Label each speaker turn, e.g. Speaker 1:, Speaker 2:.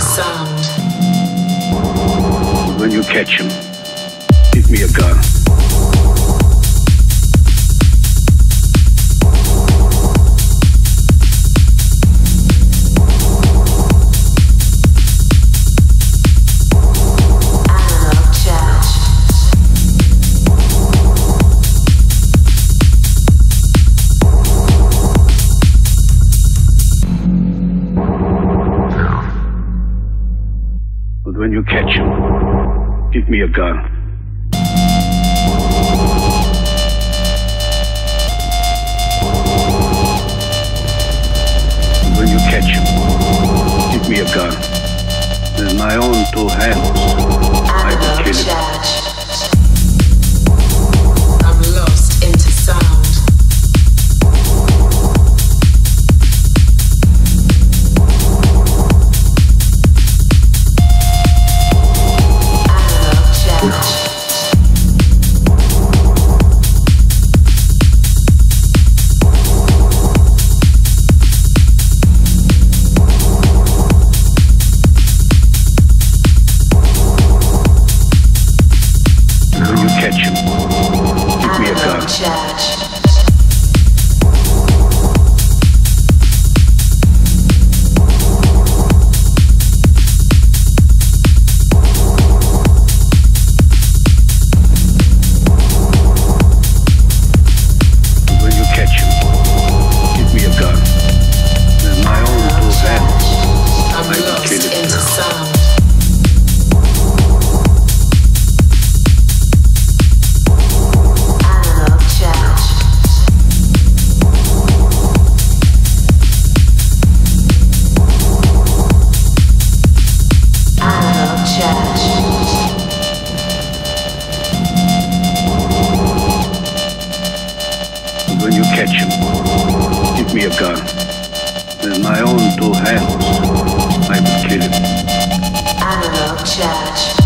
Speaker 1: sound.
Speaker 2: When you catch him, give me a gun. Give me a gun. When you catch him, give me a gun. With my own two hands, I will kill him. Catch him, give me a gun.
Speaker 1: Analog
Speaker 2: catch him, give me a gun. With my own two hands, I will kill him.
Speaker 1: Analog jazz.